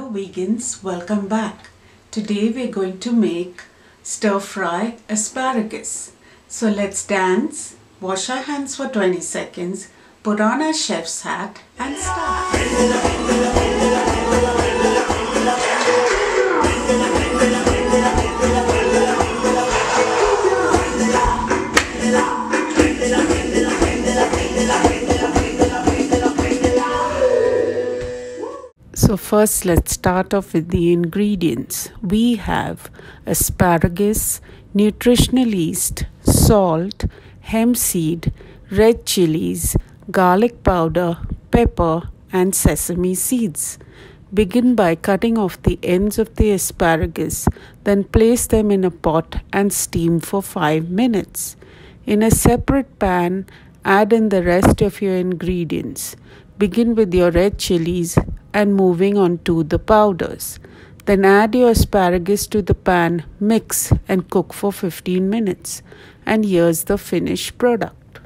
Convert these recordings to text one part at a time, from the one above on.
vegans, welcome back. Today we're going to make stir fry asparagus. So let's dance, wash our hands for 20 seconds, put on our chef's hat and start. So first let's start off with the ingredients. We have asparagus, nutritional yeast, salt, hemp seed, red chilies, garlic powder, pepper and sesame seeds. Begin by cutting off the ends of the asparagus, then place them in a pot and steam for 5 minutes. In a separate pan, add in the rest of your ingredients. Begin with your red chilies and moving on to the powders. Then add your asparagus to the pan, mix and cook for 15 minutes. And here's the finished product.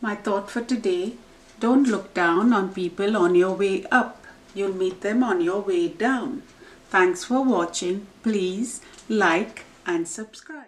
My thought for today don't look down on people on your way up. You'll meet them on your way down. Thanks for watching. Please like and subscribe.